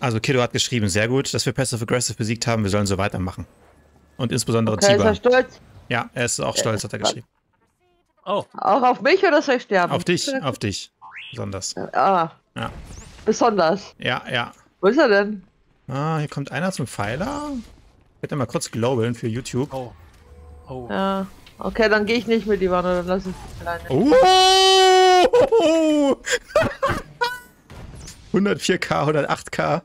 Also Kiddo hat geschrieben, sehr gut, dass wir Passive Aggressive besiegt haben, wir sollen so weitermachen. Und insbesondere Okay, ist Tiba. er stolz? Ja, er ist auch stolz, hat er geschrieben. Oh, Auch auf mich oder soll ich sterben? Auf dich, auf dich. Besonders. Ah. Ja. Besonders. Ja, ja. Wo ist er denn? Ah, hier kommt einer zum Pfeiler. Ich werde mal kurz globalen für YouTube. oh. Oh. Ja. Okay, dann gehe ich nicht mit Ivano, dann lass ich dich alleine. Oh! 104k, 108k.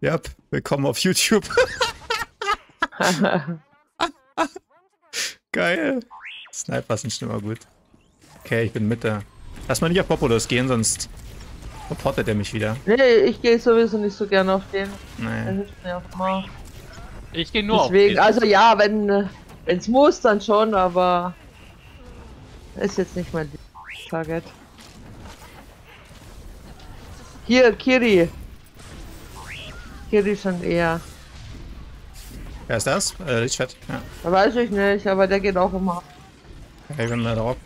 Ja, willkommen auf YouTube. Geil. Sniper sind schon immer gut. Okay, ich bin Mitte. Lass mal nicht auf Populus gehen, sonst reportet er mich wieder. Nee, ich gehe sowieso nicht so gerne auf den. Der Nee. hilft mir auch immer. Ich gehe nur Deswegen, auf also ja, wenn äh, wenn's muss, dann schon, aber ist jetzt nicht mein Target. Hier, Kiri. Kiri schon eher. Wer ist das? Äh, Lichtfett. Ja. Da weiß ich nicht, aber der geht auch immer. Okay, ich bin da drauf.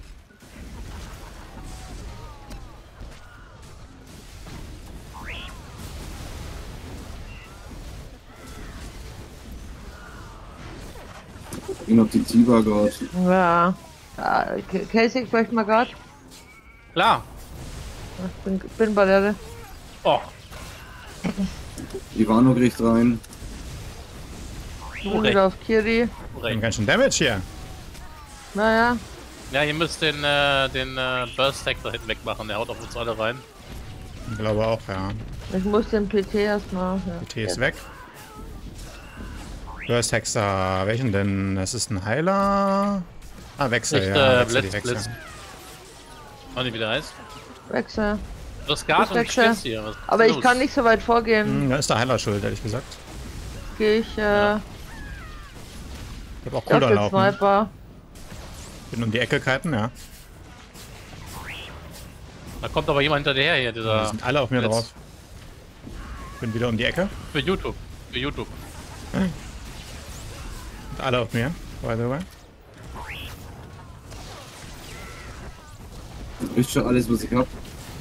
Auf die Tiba gerade. Ja. Casey, vielleicht mal grad. Klar. Ich bin, bin bei der. Oh, Ivano kriegt rein. Recht. wieder auf Kiri. Recht. ganz schön Damage hier. Naja. Ja, ihr müsst den, äh, den äh, Burst-Tag da hinten wegmachen. Der haut auf uns alle rein. Ich glaube auch, ja. Ich muss den PT erstmal. Ja. Die T ist weg. Burst Hexer. Welchen denn? Das ist ein Heiler. Ah, Wechsel, Nicht, ja. äh, Wechsel, Blitz, Wechsel. Blitz. Auch nicht, wie der heißt. Wechsel. Ich und wechsle. Spitz hier. Was ist Aber ich los? kann nicht so weit vorgehen. Hm, da ist der Heiler schuld, ehrlich gesagt. Gehe ich äh, Ja. Ich habe auch Cooldown laufen. Sniper. Bin um die Ecke kiten, ja. Da kommt aber jemand hinterher hier, Die dieser. sind alle auf mir Blitz. drauf. Bin wieder um die Ecke. Für YouTube. Für YouTube. Sind alle auf mir, by the way. Ist schon alles, was ich hab.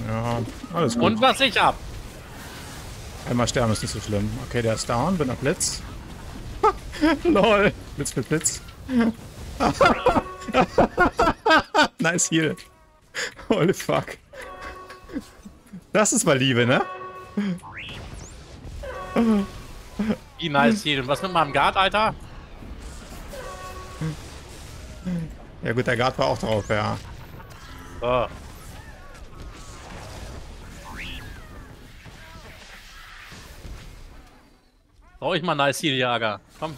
Ja, alles gut. Und was ich hab. Einmal sterben ist nicht so schlimm. Okay, der ist down, bin auf Blitz. Lol. Blitz mit Blitz. nice Heal. Holy fuck. Das ist mal Liebe, ne? Wie nice. Und was mit meinem Guard, Alter? Ja gut, der Guard war auch drauf, ja. So. Brauche ich mal nice Heal, Jager. Komm.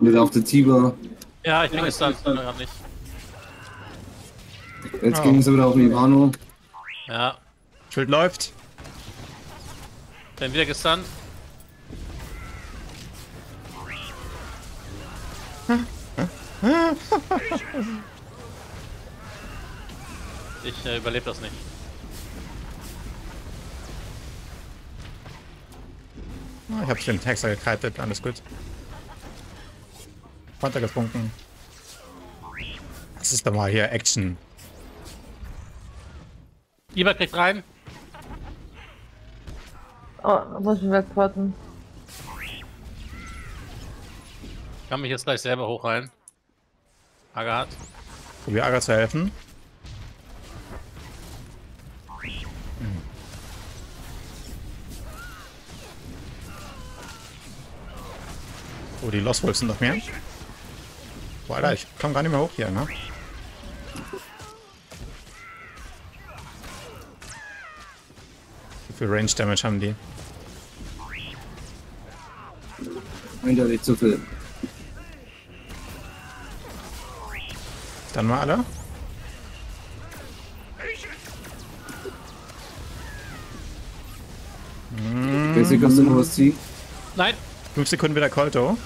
Wieder auf der Tiba. Ja, ich bin gestunt. Gerade nicht. Jetzt Oh. ging es wieder auf den Ivano. Ja. Schild läuft. Bin wieder gestunt. Ich äh, überlebe das nicht. Ah, Ich hab's den Hexer gekitet, alles gut. Konter gefunken. Das ist doch mal hier Action. Lieber kriegt rein. Oh, da muss ich wegporten. Kann mich jetzt gleich selber hochheilen. Agat. Probier Aga zu helfen. Oh, die Lost Wolves sind noch mehr. Boah, Alter, ich komm gar nicht mehr hoch hier, ne? Wie viel Range Damage haben die? Eindeutig zu viel. Dann mal alle. Basic hast du noch was ziehen? Nein. 5 Sekunden wieder Kolto.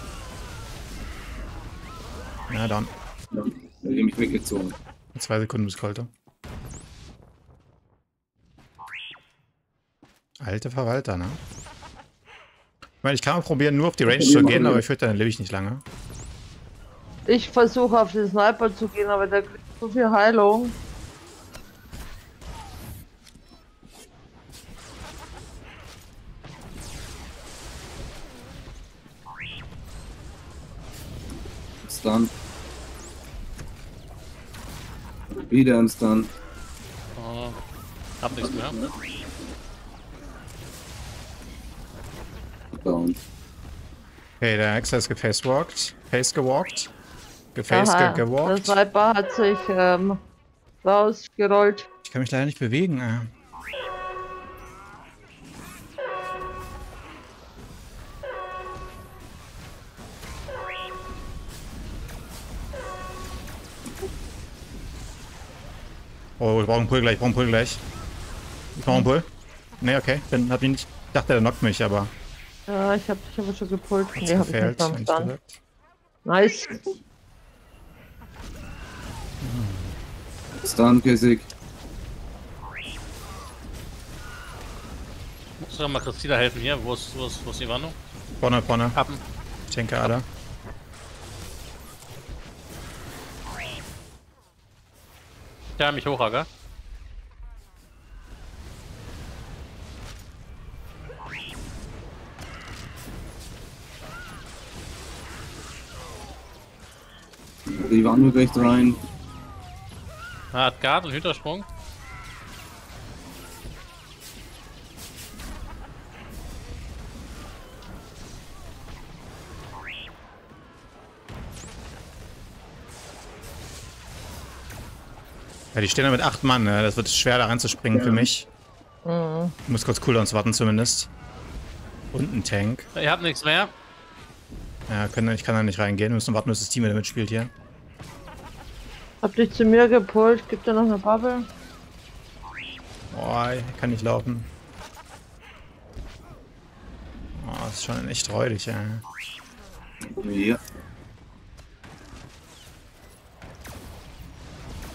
Na dann. Ja, da hab ich mich weggezogen. Zwei Sekunden bis Kolto. Alte Verwalter, ne? Ich meine, ich kann mal probieren, nur auf die Range zu gehen, aber ich würde dann lebe ich nicht lange. Ich versuche auf den Sniper zu gehen, aber der kriegt so viel Heilung. Wieder im Stun. Oh, hab nichts mehr. Down. Okay, der Hexer ist gefacewalkt. Face gewalkt. Geface Aha, gewalkt. Sniper hat sich ähm, rausgerollt. Ich kann mich leider nicht bewegen. Äh. Oh, ich brauche einen Pull gleich, ich brauche einen Pull gleich. Ich brauche einen Pull. Ne, okay. Bin, hab ihn nicht, ich dachte, der knockt mich, aber Ja, ich hab dich aber schon gepult. hat's Nee, hab ich gefehlt, nicht am. Nice. Stun, Kissig. Muss doch mal Christina helfen hier. Wo ist, wo ist, wo ist Ivano? Vorne, vorne. Kappen. Ich denke, Alter. Der mich hoch, Aga. Die waren nur recht rein. Er hat Guard und Hintersprung. Ja, die stehen da mit acht Mann, ne? Das wird schwer da reinzuspringen für mich. Mhm. Ich muss kurz Cooldowns warten zumindest. Und ein Tank. Ihr habt nichts mehr. Ja, können, ich kann da nicht reingehen. Wir müssen warten, bis das Team wieder mitspielt hier. Hab dich zu mir gepult. Gibt da noch eine Bubble? Boah, ich kann nicht laufen. Oh, das ist schon echt räudig, ja. Ja.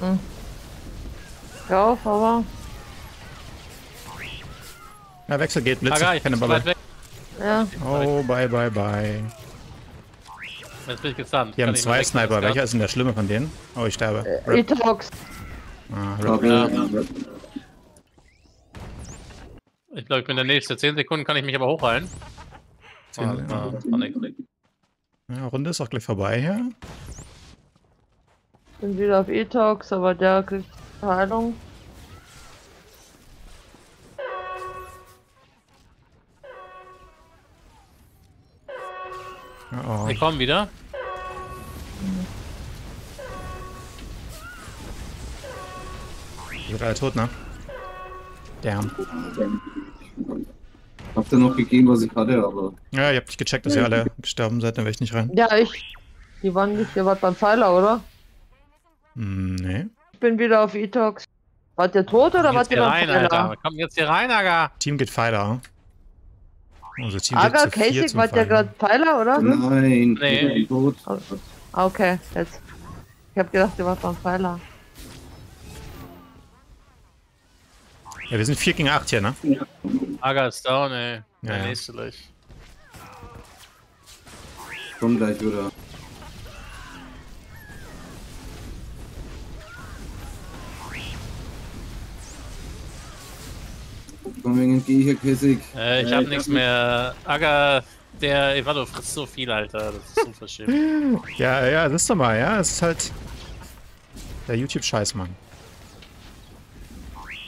Gepullt. Ja, aber. Ja, Wechsel geht, Blitze, bin keine weg. Ja. Oh, bye, bye, bye. Jetzt bin ich gesandt. Die haben zwei Sniper. Welcher ist denn der Schlimme von denen? Oh, ich sterbe. Rip. Etox. Ah, Rip. Bubble. Ich glaube, ich bin der nächste. 10 Sekunden kann ich mich aber hochheilen. Zehn Ah, Sekunden. ah, nix. Ja, Runde ist auch gleich vorbei hier. Bin wieder auf Etox, aber der kriegt Heilung. Ja, oh. Wir kommen wieder. Die sind alle tot, ne? Damn. Hab dir noch gegeben, was ich hatte, aber Ja, ihr habt nicht gecheckt, dass ihr alle gestorben seid, dann wäre ich nicht rein. Ja, ich. Die waren nicht, ihr wart beim Pfeiler, oder? Nee. Ich bin wieder auf Etox. Wart ihr tot oder Komm wart jetzt ihr hier beim rein? Alter. Komm jetzt hier rein, Aga. Team geht Pfeiler. Unser Team Aga, geht zum wart ihr gerade Pfeiler, oder? nein, Nee. ich bin tot. Ah, Okay, jetzt. Ich hab gedacht, ihr wart beim Pfeiler. Ja, wir sind 4 gegen 8 hier, ne? Aga ist down, ey. Der Ja, ja. nächste gleich. Komm gleich wieder. Komm, wegen gehe ich hier Kissig. Äh, ich Ja, hab ich nichts hab mehr. Aga, der Evado frisst so viel, Alter. Das ist unverschämt. Ja, ja, das ist doch mal, ja. Es ist halt der YouTube-Scheiß, Mann.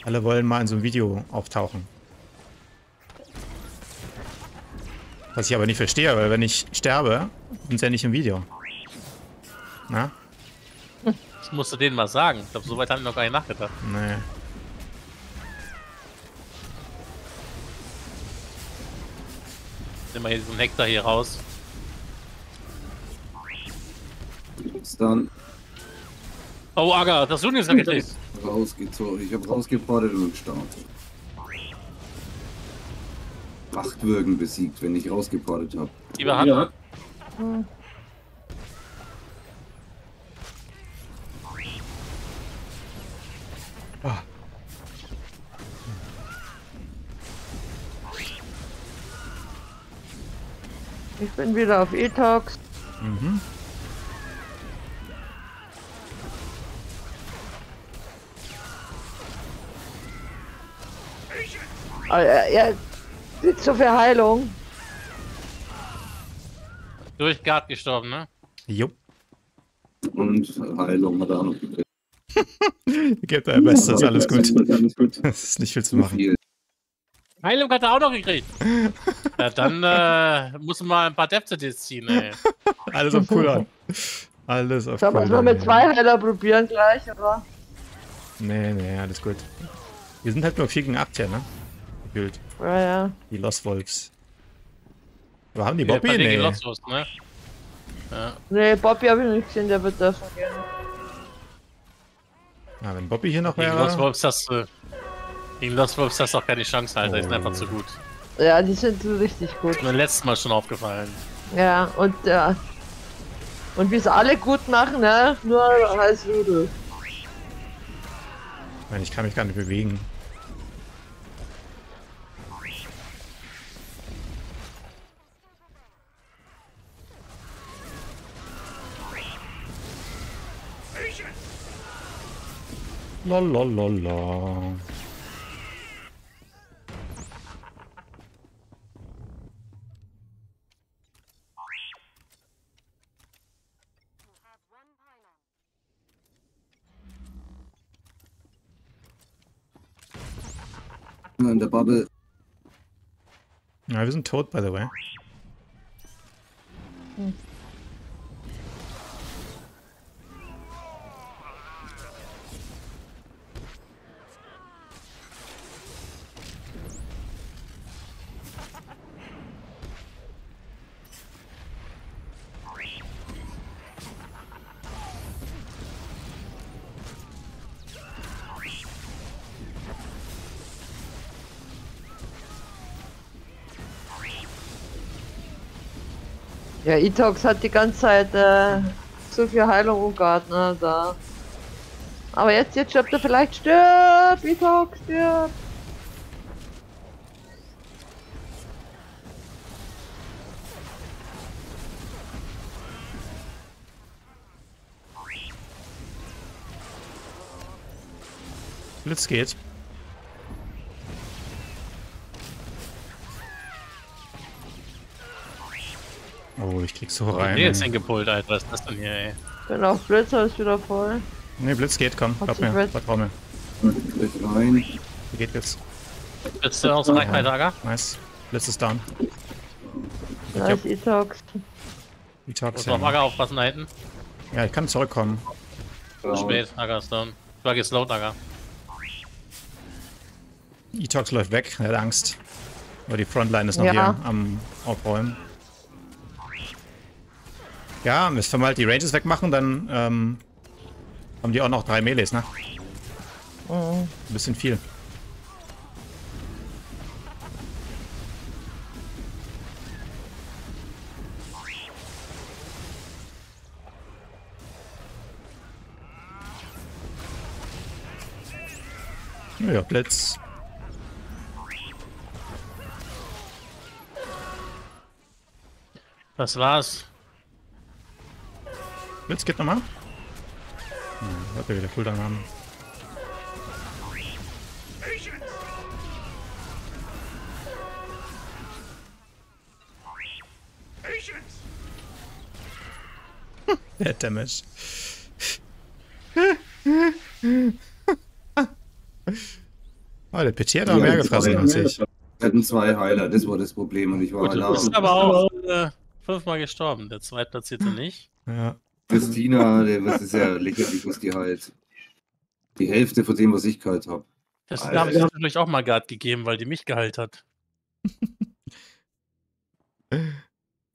Alle wollen mal in so einem Video auftauchen. Was ich aber nicht verstehe, weil wenn ich sterbe, sind sie ja nicht im Video. Na? Das musst du denen mal sagen. Ich glaube, so weit haben die noch gar nicht nachgedacht. Nee. Nimm mal hier diesen Hektar hier raus. Dann Oh, Aga, das Juni ist weggekriegt. rausgezogen. Ich habe rausgeportet und gestartet. Acht Würgen besiegt, wenn ich rausgeportet habe. Die Behandlung. Hm. Ah. Ich bin wieder auf E-Tox. Mhm. Ah, Er, er so viel Heilung. Durch Guard gestorben, ne? Jo. Und Heilung hat er auch noch gekriegt. Gebt euer Bestes, alles gut. Alles gut. Das ist nicht viel zu Zu machen. Heilung hat er auch noch gekriegt. ja, dann äh, muss man mal ein paar Death-CDs ziehen, ey. Alles auf Cooldown. Alles auf Sollen wir es mal Cooldown. mit zwei Heiler probieren gleich, oder? Nee, nee, alles gut. Wir sind halt nur 4 gegen 8 hier, ne? Gefühlt. Ja, ja. Die Lost Wolves. Aber haben die Bobby? denen Nee. Lotzlos, ne? Ja. Nee, Bobby habe ich nicht gesehen, der wird dürfen gehen. Ja, wenn Bobby hier noch Gegen Lost wäre. Wolves hast du. Gegen Lost Wolves hast du auch keine Chance, Alter. Die sind einfach zu gut. Ja, die sind so richtig gut. Ist mir letztes Mal schon aufgefallen. Ja, und ja. Und wie es alle gut machen, ne? Nur als Rudel. Ich meine, ich kann mich gar nicht bewegen. Lololala. Ja, wir sind tot, by the way. Ja, Itox hat die ganze Zeit äh, so viel Heilung und Guard, ne? Da. Aber jetzt, jetzt stirbt er vielleicht. Stirb! Itox, stirb! Blitz geht. Oh, ich krieg so rein. Nee, jetzt hingepult, Alter. Was ist das denn hier, ey? Bin auf Blitzer, ist wieder voll. Nee, Blitz geht, komm, Hat glaub mir, Red- vertrau mir. Gleich rein. Die geht jetzt. Du aus der Reichweite, Aga? Nice. Blitz ist down. Itox. Die Talks Muss auf Aga aufpassen da hinten. Ja, ich kann zurückkommen. Zu spät, Aga ist down. Ich war geslowt, Aga. E-Tox läuft weg, er hat Angst. Aber die Frontline ist noch Ja. hier am Aufräumen. Ja, müssen wir mal die Ranges wegmachen, dann ähm, haben die auch noch drei Melees, ne? Mhm. Ein bisschen viel. Ja, Blitz. Das war's. Blitz geht nochmal. Hm, wird er wieder Cooldown haben. Der Damage. Oh, der PT hat aber mehr gefressen als ich. Wir hatten zwei Heiler, das war das Problem und ich war Gut, du bist aber auch äh, fünfmal gestorben. Der zweitplatzierte nicht. Ja. Christina, der- das ist ja lächerlich, was die halt. Die Hälfte von dem, was ich gehört habe. Das Alter. habe ich natürlich auch mal Guard gegeben, weil die mich geheilt hat.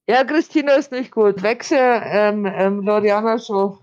Ja, Christina ist nicht gut. Wechsel, ähm, ähm, Loriana schon.